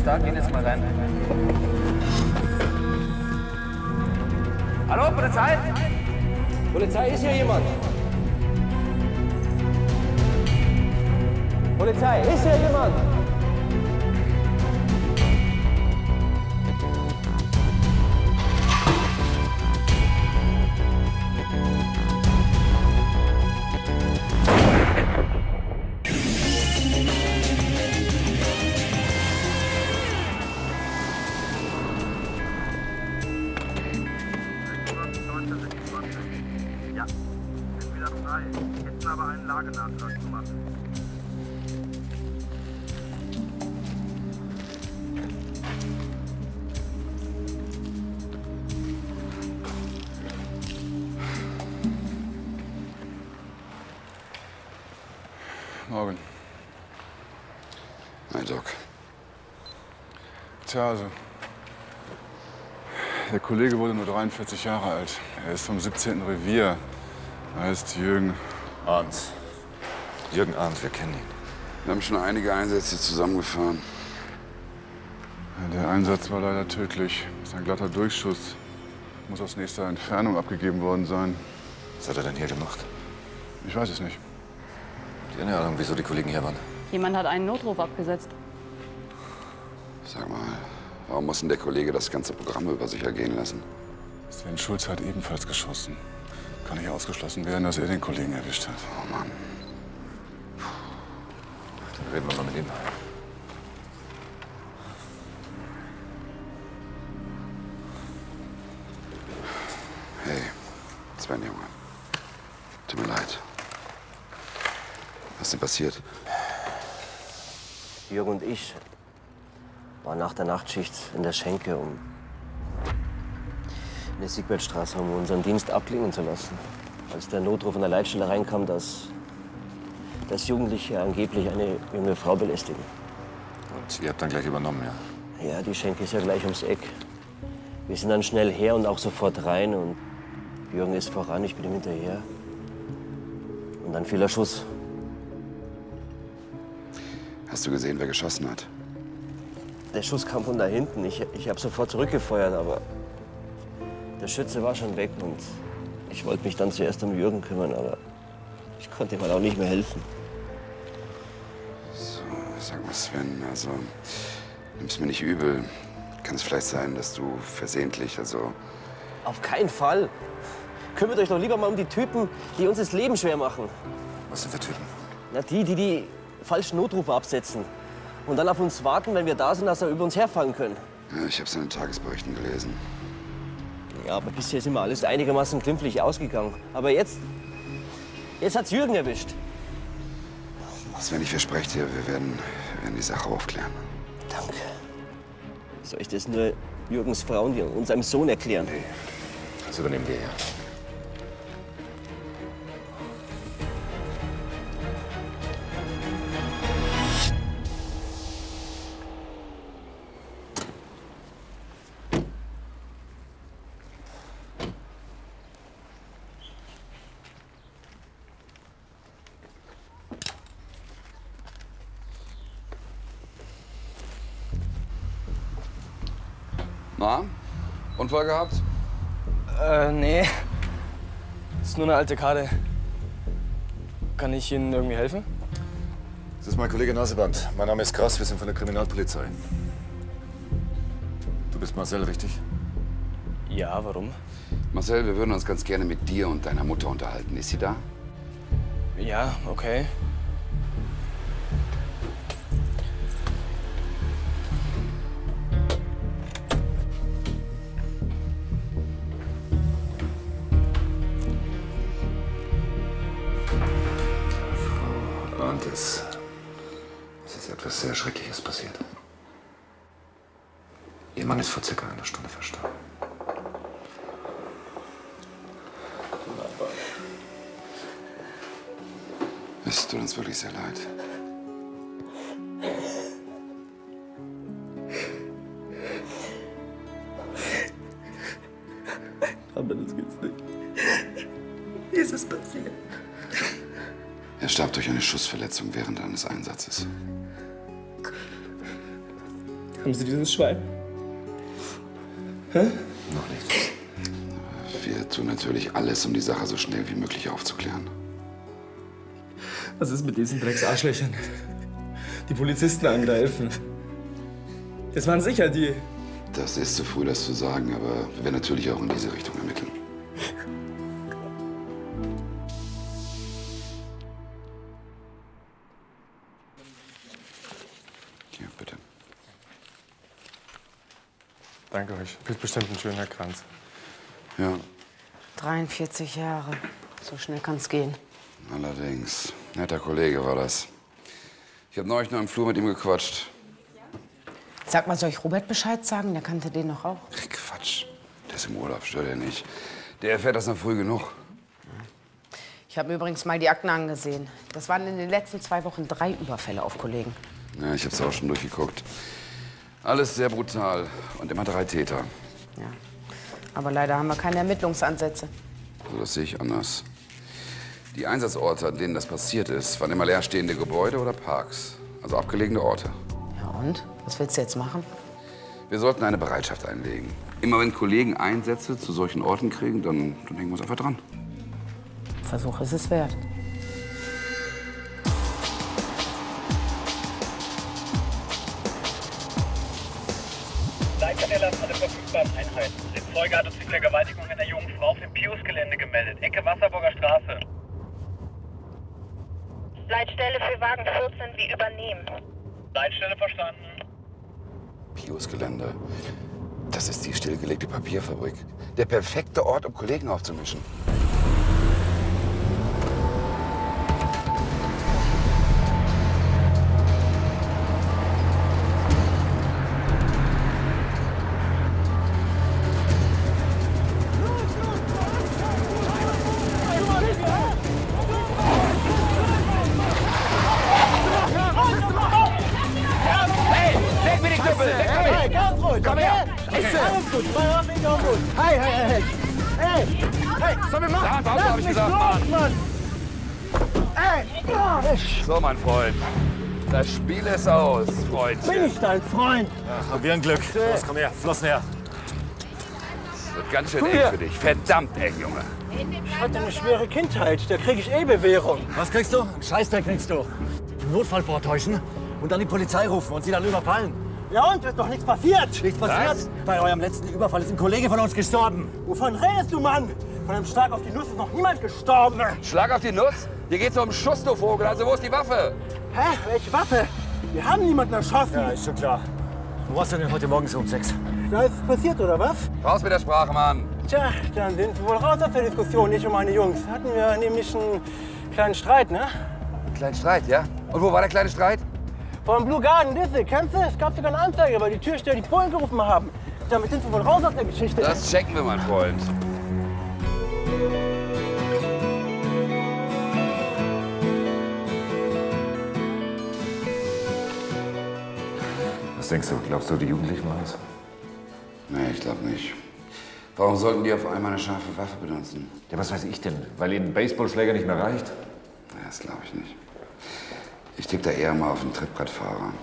ist da, gehen jetzt mal rein. Hallo, Polizei? Polizei, ist hier jemand? Polizei, ist hier jemand? Tja, also. Der Kollege wurde nur 43 Jahre alt. Er ist vom 17. Revier. Er heißt Jürgen. Arndt. Jürgen Arndt, wir kennen ihn. Wir haben schon einige Einsätze zusammengefahren. Der Einsatz war leider tödlich. Das ist ein glatter Durchschuss. Muss aus nächster Entfernung abgegeben worden sein. Was hat er denn hier gemacht? Ich weiß es nicht. Die Ahnung, wieso die Kollegen hier waren. Jemand hat einen Notruf abgesetzt. Sag mal, warum muss denn der Kollege das ganze Programm über sich ergehen lassen? Sven Schulz hat ebenfalls geschossen. Kann nicht ausgeschlossen werden, dass er den Kollegen erwischt hat. Oh Mann. Dann reden wir mal mit ihm. Hey, Sven, Junge. Tut mir leid. Was ist denn passiert? Jürgen und ich waren nach der Nachtschicht in der Schenke, um in der Siegbertstraße, um unseren Dienst abklingen zu lassen. Als der Notruf von der Leitstelle reinkam, dass, dass Jugendliche angeblich eine junge Frau belästigen. Und ihr habt dann gleich übernommen, ja? Ja, die Schenke ist ja gleich ums Eck. Wir sind dann schnell her und auch sofort rein und Jürgen ist voran, ich bin ihm hinterher. Und dann fiel der Schuss. Hast du gesehen, wer geschossen hat? Der Schuss kam von da hinten. Ich, ich habe sofort zurückgefeuert, aber der Schütze war schon weg und ich wollte mich dann zuerst um Jürgen kümmern, aber ich konnte ihm halt auch nicht mehr helfen. So, sag mal, Sven, also nimm's mir nicht übel. Kann es vielleicht sein, dass du versehentlich, also Auf keinen Fall. Kümmert euch doch lieber mal um die Typen, die uns das Leben schwer machen. Was sind für Typen? Na, die, die die falschen Notrufe absetzen und dann auf uns warten, wenn wir da sind, dass sie über uns herfallen können. ja, ich habe den Tagesberichten gelesen. Ja, aber bisher ist immer alles einigermaßen glimpflich ausgegangen. Aber jetzt, jetzt hat's Jürgen erwischt. Sven, ich verspreche dir, wir werden, wir werden die Sache aufklären. Danke. Soll ich das nur Jürgens Frau und unserem Sohn erklären? Das übernehmen wir ja. Na, Unfall gehabt? Äh, nee. Ist nur eine alte Karte. Kann ich Ihnen irgendwie helfen? Das ist mein Kollege Naseband. Mein Name ist Krass, wir sind von der Kriminalpolizei. Du bist Marcel, richtig? Ja, warum? Marcel, wir würden uns ganz gerne mit dir und deiner Mutter unterhalten. Ist sie da? Ja, okay. Frau Arndt, es es ist etwas sehr Schreckliches passiert. Ihr Mann ist vor circa einer Stunde verstorben. Es tut uns wirklich sehr leid. Starb durch eine Schussverletzung während eines Einsatzes. Haben Sie dieses Schwein? Noch nicht. Wir tun natürlich alles, um die Sache so schnell wie möglich aufzuklären. Was ist mit diesen Drecksarschlöchern? Die Polizisten angreifen. Das waren sicher die. Das ist zu früh, das zu sagen, aber wir werden natürlich auch in diese Richtung ermitteln. Danke euch. Wird bestimmt ein schöner Kranz. Ja, 43 Jahre. So schnell kann's gehen. allerdings. Netter Kollege war das. Ich habe neulich noch im Flur mit ihm gequatscht. Sag mal, soll ich Robert Bescheid sagen? Der kannte den noch auch. Ach, Quatsch. Der ist im Urlaub, stört er nicht. Der erfährt das noch früh genug. Ich habe mir übrigens mal die Akten angesehen. Das waren in den letzten zwei Wochen drei Überfälle auf Kollegen. Ja, ich habe es auch schon durchgeguckt. Alles sehr brutal und immer drei Täter. Ja. Aber leider haben wir keine Ermittlungsansätze. Also das sehe ich anders. Die Einsatzorte, an denen das passiert ist, waren immer leerstehende Gebäude oder Parks. Also abgelegene Orte. Ja und? Was willst du jetzt machen? Wir sollten eine Bereitschaft einlegen. Immer wenn Kollegen Einsätze zu solchen Orten kriegen, dann, dann hängen wir uns einfach dran. Versuch ist es wert. Leitstelle an alle verfügbaren Einheiten. Der Zeuge hat uns die Vergewaltigung einer jungen Frau auf dem Pius-Gelände gemeldet. Ecke Wasserburger Straße. Leitstelle für Wagen 14, wir übernehmen. Leitstelle verstanden. Pius-Gelände. Das ist die stillgelegte Papierfabrik. Der perfekte Ort, um Kollegen aufzumischen. So, mein Freund. Das Spiel ist aus, Freundchen. Bin ich dein Freund? Haben wir ein Glück. Los, komm her, Flossen her. Das wird ganz schön eng für dich. Verdammt eng, Junge. Ich hatte eine schwere Kindheit, da kriege ich eh Bewährung. Was kriegst du? Scheißdreck kriegst du. Einen Notfall vortäuschen und dann die Polizei rufen und sie dann überfallen. Ja und, ist doch nichts passiert. Nichts passiert. Bei eurem letzten Überfall ist ein Kollege von uns gestorben. Wovon redest du, Mann? Von einem Schlag auf die Nuss ist noch niemand gestorben. Schlag auf die Nuss. Hier geht's um Schuss, du Vogel. Also wo ist die Waffe? Hä? Welche Waffe? Wir haben niemanden erschossen. Ja, ist schon klar. Wo warst du denn heute Morgen so um sechs? Da ist es passiert, oder was? Raus mit der Sprache, Mann. Tja, dann sind wir wohl raus aus der Diskussion, ich und meine Jungs. Hatten wir nämlich einen kleinen Streit, ne? Einen kleinen Streit, ja? Und wo war der kleine Streit? Vom Blue Garden Disse, kennst du? Es gab sogar eine Anzeige, weil die Türsteher die Bullen gerufen haben. Damit sind wir wohl raus aus der Geschichte. Das checken wir, mein Freund. Was denkst du? Glaubst du, die Jugendlichen machen es? Nee, ich glaube nicht. Warum sollten die auf einmal eine scharfe Waffe benutzen? Ja, was weiß ich denn? Weil ihnen ein Baseballschläger nicht mehr reicht? Das glaube ich nicht. Ich tippe da eher mal auf einen Trittbrettfahrer.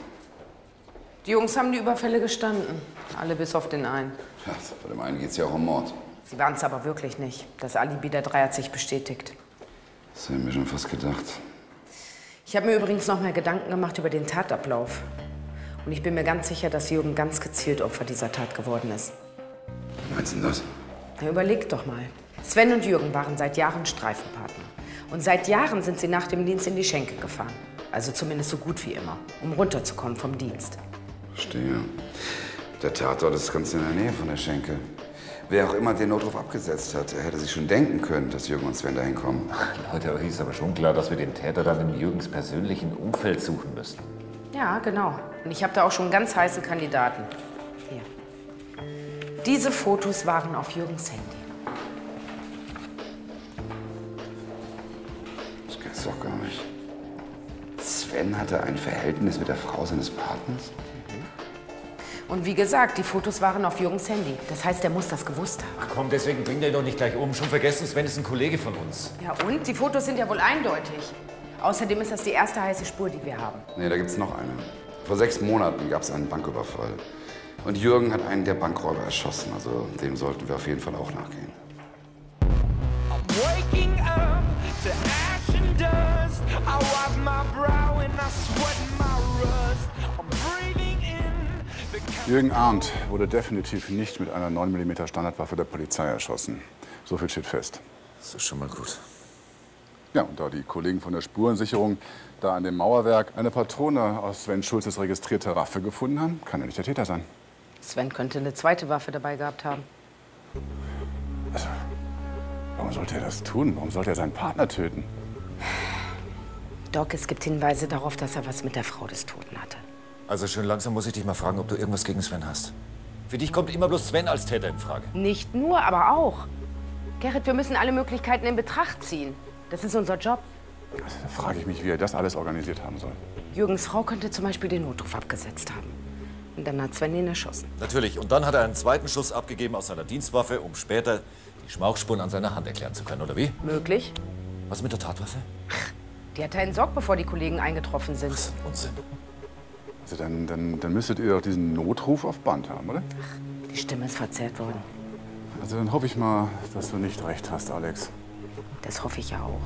Die Jungs haben die Überfälle gestanden. Alle bis auf den einen. Ja, bei dem einen geht es ja auch um Mord. Sie waren es aber wirklich nicht. Das Alibi der drei hat sich bestätigt. Das habe ich mir schon fast gedacht. Ich habe mir übrigens noch mal Gedanken gemacht über den Tatablauf. Und ich bin mir ganz sicher, dass Jürgen ganz gezielt Opfer dieser Tat geworden ist. Wie meinst du denn das? Na, überleg doch mal. Sven und Jürgen waren seit Jahren Streifenpartner. Und seit Jahren sind sie nach dem Dienst in die Schenke gefahren. Also zumindest so gut wie immer, um runterzukommen vom Dienst. Verstehe. Der Tatort ist ganz in der Nähe von der Schenke. Wer auch immer den Notruf abgesetzt hat, der hätte sich schon denken können, dass Jürgen und Sven da hinkommen. Heute ist aber schon klar, dass wir den Täter dann in Jürgens persönlichen Umfeld suchen müssen. Ja, genau. Und ich habe da auch schon ganz heiße Kandidaten. Hier. Diese Fotos waren auf Jürgens Handy. Das gibt's doch gar nicht. Sven hatte ein Verhältnis mit der Frau seines Partners? Und wie gesagt, die Fotos waren auf Jürgens Handy. Das heißt, er muss das gewusst haben. Ach komm, deswegen bringt er ihn doch nicht gleich um. Schon vergessen, Sven ist ein Kollege von uns. Ja, und? Die Fotos sind ja wohl eindeutig. Außerdem ist das die erste heiße Spur, die wir haben. Nee, da gibt's noch eine. Vor sechs Monaten gab es einen Banküberfall. Und Jürgen hat einen der Bankräuber erschossen. Also dem sollten wir auf jeden Fall auch nachgehen. Jürgen Arndt wurde definitiv nicht mit einer 9 mm Standardwaffe der Polizei erschossen. So viel steht fest. Das ist schon mal gut. Ja, und da die Kollegen von der Spurensicherung da an dem Mauerwerk eine Patrone aus Sven Schulzes registrierter Waffe gefunden haben, kann er nicht der Täter sein. Sven könnte eine zweite Waffe dabei gehabt haben. Warum sollte er das tun? Warum sollte er seinen Partner töten? Doc, es gibt Hinweise darauf, dass er was mit der Frau des Toten hatte. Also schön langsam muss ich dich mal fragen, ob du irgendwas gegen Sven hast. Für dich kommt immer bloß Sven als Täter in Frage. Nicht nur, aber auch. Gerrit, wir müssen alle Möglichkeiten in Betracht ziehen. Das ist unser Job. Also, da frage ich mich, wie er das alles organisiert haben soll. Jürgens Frau könnte zum Beispiel den Notruf abgesetzt haben. Und dann hat Sven ihn erschossen. Natürlich. Und dann hat er einen zweiten Schuss abgegeben aus seiner Dienstwaffe, um später die Schmauchspuren an seiner Hand erklären zu können, oder wie? Möglich. Was mit der Tatwaffe? Die hat er entsorgt, bevor die Kollegen eingetroffen sind. Unsinn. Also dann, dann, dann müsstet ihr doch diesen Notruf auf Band haben, oder? Die Stimme ist verzerrt worden. Also dann hoffe ich mal, dass du nicht recht hast, Alex. Das hoffe ich ja auch.